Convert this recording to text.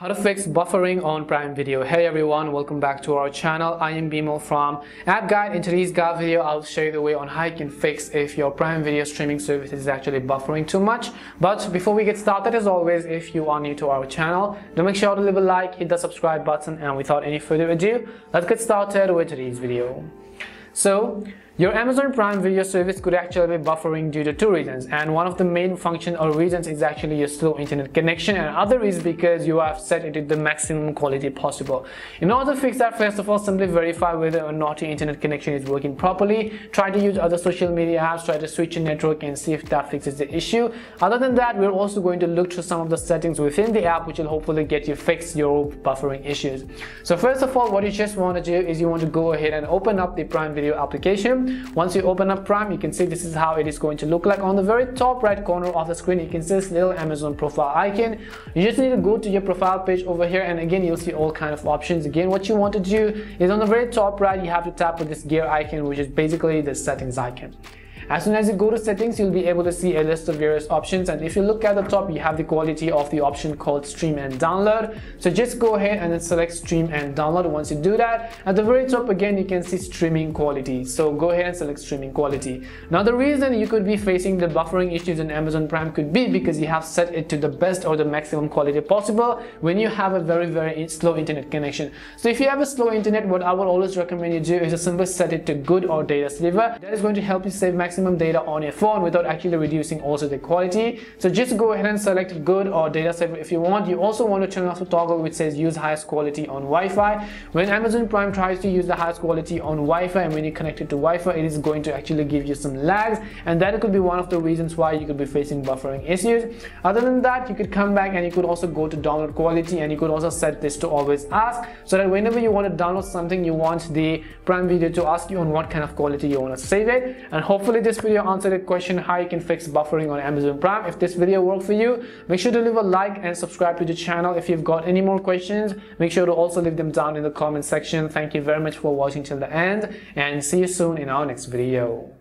How to fix buffering on Prime Video. Hey everyone, welcome back to our channel. I am Bimo from App Guide. In today's guide video, I'll show you the way on how you can fix if your Prime Video streaming service is actually buffering too much. But before we get started, as always, if you are new to our channel, do make sure to leave a like, hit the subscribe button, and without any further ado, let's get started with today's video. So, your Amazon Prime Video service could actually be buffering due to two reasons and one of the main function or reasons is actually your slow internet connection and other is because you have set it to the maximum quality possible. In order to fix that, first of all, simply verify whether or not your internet connection is working properly. Try to use other social media apps, try to switch your network and see if that fixes the issue. Other than that, we're also going to look through some of the settings within the app which will hopefully get you fix your buffering issues. So first of all, what you just want to do is you want to go ahead and open up the Prime Video application once you open up Prime, you can see this is how it is going to look like. On the very top right corner of the screen, you can see this little Amazon profile icon. You just need to go to your profile page over here and again, you'll see all kind of options. Again, what you want to do is on the very top right, you have to tap on this gear icon, which is basically the settings icon. As soon as you go to settings, you'll be able to see a list of various options. And if you look at the top, you have the quality of the option called stream and download. So just go ahead and then select stream and download. Once you do that, at the very top again, you can see streaming quality. So go ahead and select streaming quality. Now the reason you could be facing the buffering issues in Amazon Prime could be because you have set it to the best or the maximum quality possible when you have a very, very slow internet connection. So if you have a slow internet, what I would always recommend you do is to simply set it to good or data saver. That is going to help you save maximum maximum data on your phone without actually reducing also the quality. So just go ahead and select good or data saver if you want. You also want to turn off the toggle which says use highest quality on Wi-Fi. When Amazon Prime tries to use the highest quality on Wi-Fi and when you connect it to Wi-Fi, it is going to actually give you some lags and that could be one of the reasons why you could be facing buffering issues. Other than that, you could come back and you could also go to download quality and you could also set this to always ask so that whenever you want to download something, you want the Prime Video to ask you on what kind of quality you want to save it and hopefully this video answered the question how you can fix buffering on Amazon Prime. If this video worked for you, make sure to leave a like and subscribe to the channel. If you've got any more questions, make sure to also leave them down in the comment section. Thank you very much for watching till the end and see you soon in our next video.